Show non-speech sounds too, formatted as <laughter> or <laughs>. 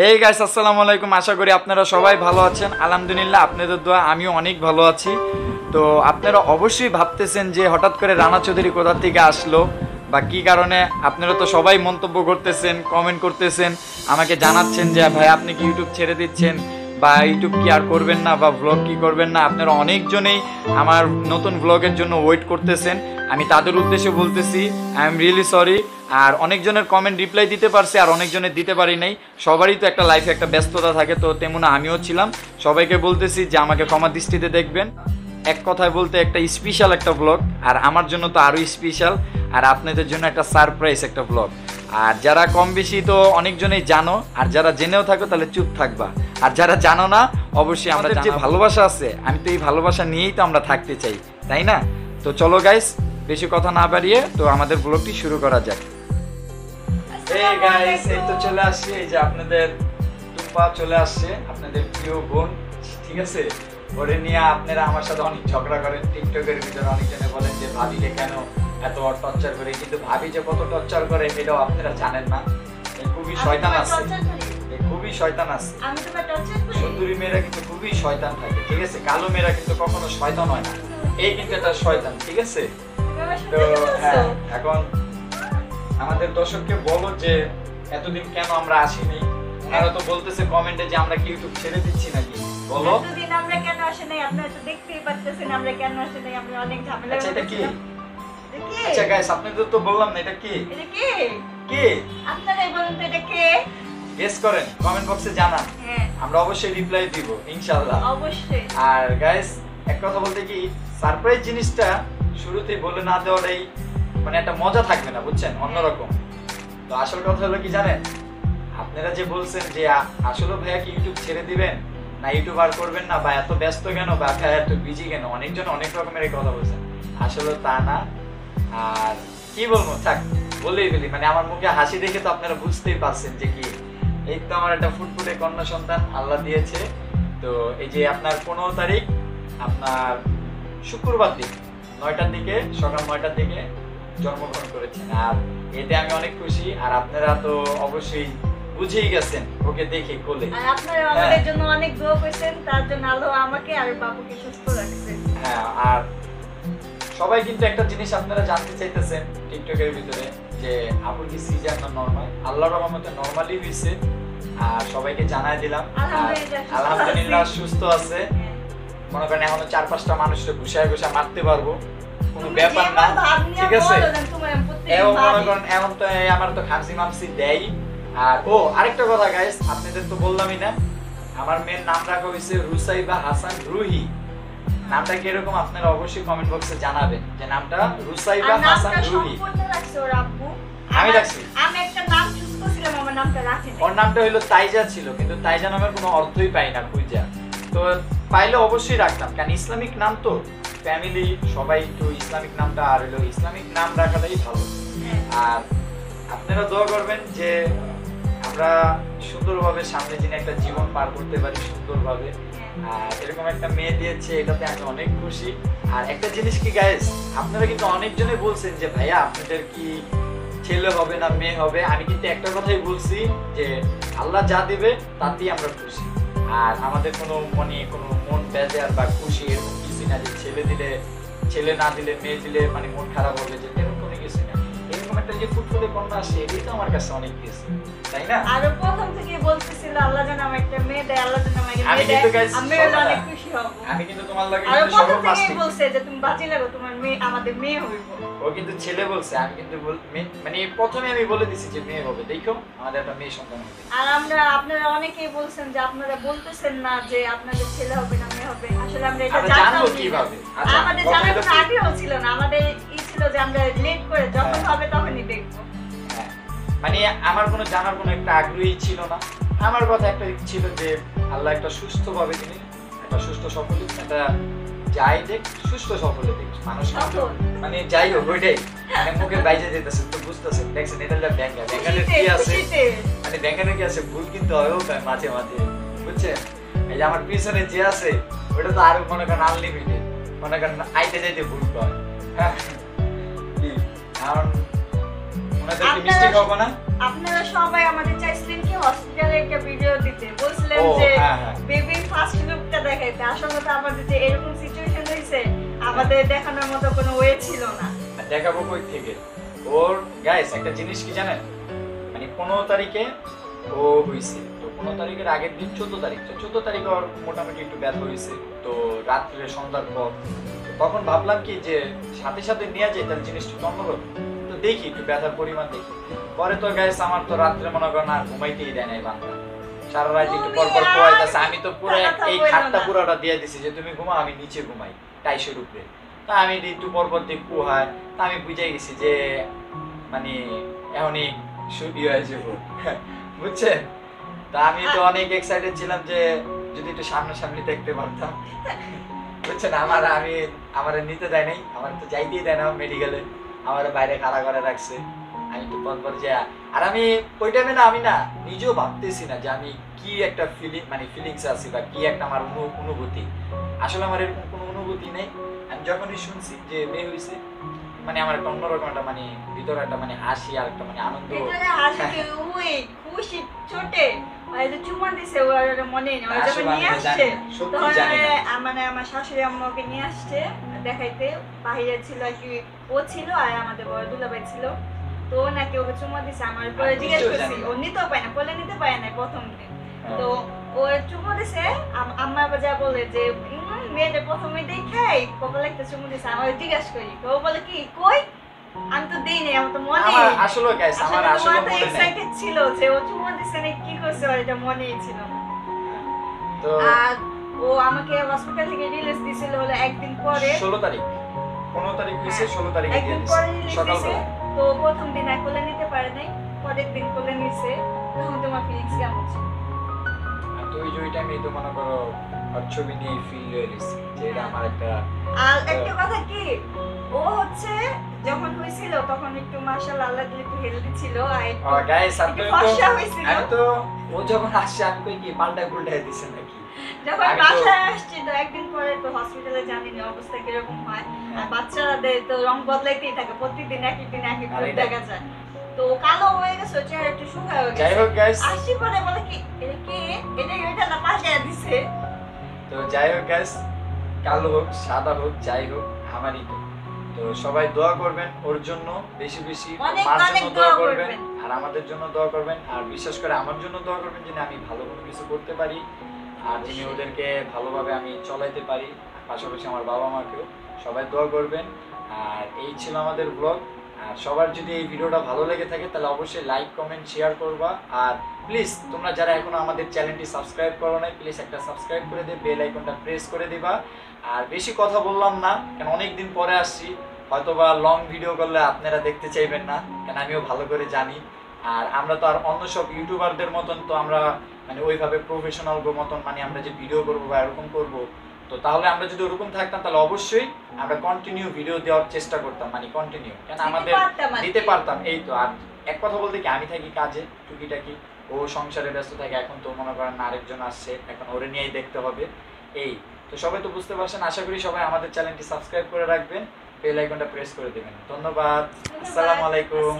Hey guys আসসালামু আলাইকুম। আশা করি আপনারা সবাই ভালো আছেন। আলহামদুলিল্লাহ, আপনাদের দোয়া, আমিও অনেক ভালো আছি। তো আপনারা অবশ্যই ভাবতেছেন যে হঠাৎ করে রানা চৌধুরী কোথা থেকে আসলো বা কী কারণে আপনারা তো সবাই মন্তব্য করতেছেন কমেন্ট করতেছেন, আমাকে জানাচ্ছেন যে, ভাই, আপনি কি ইউটিউব ছেড়ে দিচ্ছেন? বা ইউটিউব কি আর করবেন না বা ব্লগ কি করবেন না, আপনারা অনেকজনেই আমার নতুন ব্লগের জন্য ওয়েট করতেছেন। আমি তাদের উদ্দেশ্যে বলতেছি আই এম রিয়েলি সরি আর অনেকজনের কমেন্ট রিপ্লাই দিতে পারছি, আর অনেকজনের দিতে পারি নাই। সবারই তো একটা লাইফে একটা ব্যস্ততা থাকে, তো তেমন আমিও ছিলাম। সবাইকে বলতেছি যে আমাকে ক্ষমা দৃষ্টিতে দেখবেন। এক কথায় বলতে একটা স্পেশাল একটা ব্লগ আর আমার জন্য তো আরও স্পেশাল আর আপনাদের জন্য একটা সারপ্রাইজ একটা ব্লগ আর যারা কম বেশি তো অনেকজনেই জানো আর যারা জেনেও থাকো তাহলে চুপ থাকবা। আর যারা জানো না অবশ্যই আমাদের যে ভালোবাসা আছে আমি তো এই ভালোবাসা নিয়েই তো আমরা থাকতে চাই তাই না? তো চলো গাইস বেশি কথা না বাড়িয়ে তো আমাদের ব্লগটি শুরু করা যাক। এই গাইস এই তো চলে আসছি এই যে আপনাদের টুপা চলে আসছে আপনাদের প্রিয় বোন ঠিক আছে? ওরে নিয়ে আপনারা আমার সাথে অনেক ঝগড়া করেন টিকটকের ভিতরে অনেকজনে বলেন যে ভাবিকে কেন এত টর্চার করে কিন্তু ভাবি যে কত টর্চার করে এটাও আপনারা জানেন না। খুবই শয়তান আছে। খুবই শয়তান আছে। আমি তোমার টর্চার করি? সুন্দরী মেয়েরা কিন্তু খুবই শয়তান থাকে ঠিক আছে? কালো মেয়েরা কিন্তু কখনো শয়তান হয় না। এই কিন্তু একটা শয়তান ঠিক আছে? তো হ্যাঁ এখন আমাদের দর্শককে বলো যে এতদিন কেন আমরা আসিনি? ওনারা তো বলতেছে কমেন্টে যে আমরা কি ইউটিউব ছেড়ে দিচ্ছি নাকি? বলো। এতদিন আমরা কেন আসে নাই আপনারা তো দেখতেই পাচ্ছেন আমরা কেন আসে নাই আমরা অনেক ঝামেলা আচ্ছা এটা কি? আচ্ছা গাইস আপনাদের তো বললাম না এটা কি? এটা কি? কি? আপনারাই বলুন তো এটা কে? গেস করেন কমেন্ট বক্সে জানান। হ্যাঁ। আমরা অবশ্যই রিপ্লাই দিব ইনশাআল্লাহ। অবশ্যই। আর গাইস এক কথা বলতে কি সারপ্রাইজ জিনিসটা শুরুতেই বলে না দেওয়াটাই মানে একটা মজা থাকবে না বুঝছেন? অন্যরকম। তো আসল কথা হলো কি জানেন? আপনারা যে বলছেন যে আসলে ভাইয়া কি ইউটিউব ছেড়ে দিবেন না ইউটিউব আর করবেন না বা এত ব্যস্ত কেন বা এত বিজি কেন অনেকজন অনেক রকমের কথা বলছেন। আসলে তা না আর কি বলব? থাক বলেই ফেলি। মানে আমার মুখে হাসি দেখে তো আপনারা বুঝতেই পারছেন যে কি এই তো আমার একটা ফুটফুটে কন্যা সন্তান আল্লাহ দিয়েছে। তো এই যে আপনার পনেরো তারিখ আপনার শুক্রবার দিন নয়টার দিকে সকাল নয়টার দিকে জন্মগ্রহণ করেছেন। আর এতে আমি অনেক খুশি আর আপনারা তো অবশ্যই বুঝেই গেছেন ওকে দেখে কোলে। আর আপনারা আমাদের জন্য অনেক দোয়া করেছেন তার জন্য আল্লাহ আমাকে আর বাবুকে সুস্থ রাখছে হ্যাঁ আর সবাই কিন্তু একটা জিনিস আপনারা জানতে চাইতেছেন টিকটকের ভিতরে যে আপুর কি সিজার না নর্মাল আল্লাহর রহমতে নর্মালি হয়েছে আর সবাইকে জানাই দিলাম। আলহামদুলিল্লাহ, সুস্থ আছি। হ্যাঁ। মনে করেন এখনও চার পাঁচটা মানুষকে ঘুষায় ঘুষা মারতে পারব। কোনো ব্যাপার না। ঠিক আছে? এমন মনে করেন এমন তো আমার তো খামসি মামসি দেয় আর ও আরেকটা কথা গাইস আপনাদের তো বললামই না। আমার মেয়ের নাম রাখা হয়েছে রুসাইবা হাসান রুহি। নামটা কীরকম আপনারা অবশ্যই কমেন্ট বক্সে জানাবেন যে নামটা রুসাইবা হাসান রুহি। আমি রাখছি। আমি একটা নাম চুজ করছিলাম আমার নামটা রাখিনি। ওর নামটা হলো তাইজা ছিল কিন্তু তাইজা নামের কোনো অর্থই পাই না খুঁজা। তো পাইলে অবশ্যই রাখতাম কারণ ইসলামিক নাম তো ফ্যামিলি সবাই একটু ইসলামিক নামটা আর হলো ইসলামিক নাম রাখাটাই ভালো। হ্যাঁ। আর আপনারা দোয়া করবেন যে আমরা সুন্দরভাবে সামনে দিনে একটা জীবন পার করতে পারি সুন্দরভাবে। আর এরকম একটা মেয়ে দিয়েছে, এটাতে আমি অনেক খুশি। আর একটা জিনিস কি গাইস আপনারা কিন্তু অনেকজনে বলছেন যে, ভাইয়া, আপনাদের কি ছেলে হবে না মেয়ে হবে? আমি কিন্তু একটা কথাই বলছি যে, আল্লাহ যা দিবে, তাতেই আমরা খুশি। আর আমাদের কোনো মনে, কোনো মন বেজার বা খুশি এরকম কিছু না যে, ছেলে দিলে, ছেলে না দিলে, মেয়ে দিলে মানে মন খারাপ হবে, যে এরকম কোনো কিছু না। একটা যে ফুটফুটে কন্যা আসে এটাই তো আমার কাছে অনেক কিছু তাই না? আরও প্রথম থেকে বলতেছিল আল্লাহ যেন আমার একটা মেয়ে দেয় আল্লাহ যেন আমাকে মেয়ে দেয়। আমি অনেক খুশি হব। আমি কিন্তু তোমার লাগে আরও প্রথম থেকে- বলছে যে তুমি বাঁচি লাগো তোমার মেয়ে আমাদের মেয়ে হইব। ও কিন্তু ছেলে বলছে আমি কিন্তু বল- মানে প্রথমে আমি বলে দিছি যে মেয়ে হবে দেখো আমাদের একটা মেয়ে সন্তান হবে। আর আমরা আপনারা অনেকেই বলছেন যে আপনারা বলতেছেন না যে আপনাদের ছেলে হবে না মেয়ে হবে। আসলে আমরা এটা জানতাম। কীভাবে? আচ্ছা, আমাদের জানার হলো কোনো কি? আগ্রহ ছিল না। আমাদের যে আমরা লেট করে যখন হ্যাঁ। হবে তখনই দেখব। মানে আমার কোনো জানার কোনো একটা আগ্রহী ছিল না। আমার কথা একটা ছিল যে আল্লাহ একটা সুস্থ ভাবে তিনি একটা সুস্থ সফল একটা যাই দেখ সুস্থ সফলে দেখ। মানুষ মানে যাই হোক ওইটাই। মানে মুখের বাইরে যেতেছে তো বুঝতেছেন দেখছেন এটা হলো ব্যাঙ্গা ব্যাঙ্গানের কি আছে? মানে ব্যাঙ্গানের কি আছে? ভুল কিন্তু হয়েও মাঝে মাঝে বুঝছেন? এই যে আমার পিছনে যে আছে ওটা তো আরও মনে করেন আনলিমিটেড মনে করেন আইতে যাইতে ভুল করে হ্যাঁ। আপনারা- না? আপনারা সবাই আমাদের চাইছিলেন কি হসপিটালে একটা ভিডিও দিতে। বলছিলেন যে। বেবির ফার্স্ট লুকটা দেখাইতে। আসলে তো আমাদের যে এরকম সিচুয়েশন হয়েছে আমাদের দেখানোর মতো কোনো ওয়ে ছিল না। দেখাবো কই থেকে? ওর গাইস একটা জিনিস কি জানেন? মানে পনেরো তারিখে ও হয়েছে। তো পনেরো তারিখের আগের দিন চোদ্দ তারিখ। তো চোদ্দ তারিখে ওর মোটামুটি একটু ব্যথা হয়েছে। তো রাত্রে সন্ধ্যার পর। তখন ভাবলাম কি যে সাথে সাথে নিয়ে যাই তাহলে জিনিসটা অন্যরকম তো দেখি একটু ব্যথার পরিমাণ দেখি। পরে তো গাইস আমার তো রাত্রে মনে করেন আর ঘুমাইতেই দেয় নাই বান্ধা। সারা রাত একটু পর পর খোয়াইতেছে আমি তো পুরো এই খাটটা পুরোটা দিয়ে দিছি যে তুমি ঘুমাও আমি নিচে ঘুমাই টাইসের উপরে। তা আমি একটু পর পর দেখব হয় তা আমি বুঝে গেছি যে মানে এখনই শুরু হয়ে যাব। <laughs> বুঝছেন তা আমি তো অনেক এক্সাইটেড ছিলাম যে যদি একটু সামনাসামনি দেখতে পারতাম। <laughs> বুঝছেন? আমার আমি আমার নিতে দেয় নাই। আমার তো যাইতেই দেয় না মেডিকেলে আমার বাইরে খাড়া করে রাখছে। আমি তো পর পর যে আর আমি ওই টাইমে না আমি না নিজেও ভাবতেছি না যে আমি কি একটা ফিলিং মানে ফিলিংস আছে বা কি একটা আমার অনুভূতি। আসলে আমার এরকম কোনো অনুভূতি নেই। আমি যখনই শুনছি যে মেয়ে হয়েছে মানে আমার একটা অন্যরকম একটা মানে ভিতরে একটা মানে হাসি আর একটা মানে আনন্দ। খুশি ছোটে। চুমা দিছে মনে নেই। যখন নিয়ে আসছে তখন মানে আমার শাশুড়ি আম্মাকে নিয়ে আসছে দেখাইতে। বাহিরে ছিল আর কি ও ছিল আর আমাদের বড় দুলাভাই ছিল। তো ও নাকি ওকে চুমা দিছে আমার পরে জিজ্ঞেস করছি। ও নিতেও পায় না কোলে নিতে পারে না প্রথম দিন। হ্যাঁ। তো ও চুমু দিছে আম্মা আবার যা বলে যে মেয়েটা প্রথমে দেখাই কপালে একটা চুমু দিছে। আমার জিজ্ঞাসা করি ও বলে কি কই? আমি তো দেই নাই আমার তো মনে আসলে গাইস আমার আসলে মনে এক্সাইটেড ছিল যে ও চুমু দিছে না কি করছে ওর এটা মনেই ছিল না। তো আর ও আমাকে হসপিটাল থেকে রিলিজ দিছিল হলো একদিন পরে। ষোলো তারিখ। পনেরো তারিখ হ্যাঁ, ষোলো তারিখে একদিন পরে তো প্রথম দিন কোলে নিতে পারে নাই পরের দিন কোলে নিছে। তখন তোমার ফিলিংস কেমন ছিল। তো ওই যে ওই টাইমে তো মনে করো ছবি নিয়ে ফিল হয়ে গেছি যে এটা আমার একটা আর একটা কথা কি ও হচ্ছে যখন হয়েছিল তখন একটু মার্শাল আল্লাহ দিলে একটু হেলদি ছিল আর গাইস তো আমি তো ও যখন আসছে আমি কই কি পাল্টায় পুল্টায় দিছে নাকি? যখন বাসায় আসছি তো একদিন পরে তো হসপিটালে জানি না অবস্থা কীরকম হয়? আর বাচ্চাদের তো রং বদলাইতেই থাকে প্রতিদিন এক এক দিন এক এক রূপ দেখা যায়। তো কালো হয়ে গেছে চেহারা একটু শুকায় হয়ে যাই হোক গাইস আসছি পরে বলে কি এটা কি? এটা এটা না পাশে দিছে? তো যাই হোক গ্যাস কালো হোক সাদা হোক যাই হোক আমারই তো। তো সবাই দোয়া করবেন ওর জন্য বেশি বেশি মার জন্য দোয়া দোয়া করবেন করবেন। আর আমাদের জন্য দোয়া করবেন আর বিশেষ করে আমার জন্য দোয়া করবেন যেন আমি ভালো কোনো কিছু করতে পারি। আর যিনি ওদেরকে ভালোভাবে আমি চলাইতে পারি, পাশাপাশি আমার বাবা মাকেও সবাই দোয়া করবেন। আর এই ছিল আমাদের ব্লগ আর সবার যদি এই ভিডিওটা ভালো লেগে থাকে, তাহলে অবশ্যই লাইক কমেন্ট শেয়ার করবা। আর প্লিজ তোমরা যারা এখনও আমাদের চ্যানেলটি সাবস্ক্রাইব করো নাই প্লিজ একটা সাবস্ক্রাইব করে দিয়ে বেল আইকনটা প্রেস করে দিবা। আর বেশি কথা বললাম না, কারণ অনেক দিন পরে আসছি। হয়তোবা লং ভিডিও করলে আপনারা দেখতে চাইবেন না, কারণ আমিও ভালো করে জানি। আর আমরা তো আর অন্য সব ইউটিউবারদের মতন তো আমরা মানে ওইভাবে প্রফেশনাল মতন মানে আমরা যে ভিডিও করব বা এরকম করব তো তাহলে আমরা যদি ওরকম থাকতাম তাহলে অবশ্যই আমরা কন্টিনিউ ভিডিও দেওয়ার চেষ্টা করতাম মানে কন্টিনিউ কেন আমাদের। দিতে পারতাম এই তো আর এক কথা বলতে কি আমি থাকি কাজে টুকিটাকি ও সংসারে ব্যস্ত থাকে এখন তো মনে করেন আরেকজন আসছে এখন ওরে নিয়েই দেখতে হবে এই তো সবাই তো বুঝতে পারছেন আশা করি সবাই আমাদের চ্যানেলটি সাবস্ক্রাইব করে রাখবেন বেল আইকনটা প্রেস করে দেবেন ধন্যবাদ আসসালামু আলাইকুম